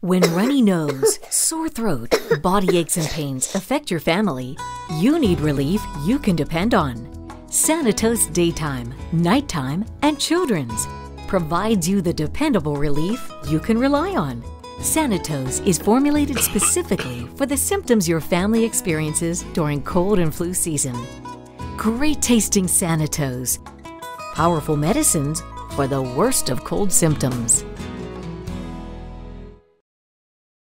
When runny nose, sore throat, body aches and pains affect your family, you need relief you can depend on. Sanatos Daytime, Nighttime, and Children's provides you the dependable relief you can rely on. Sanatos is formulated specifically for the symptoms your family experiences during cold and flu season. Great tasting Sanatos. Powerful medicines for the worst of cold symptoms.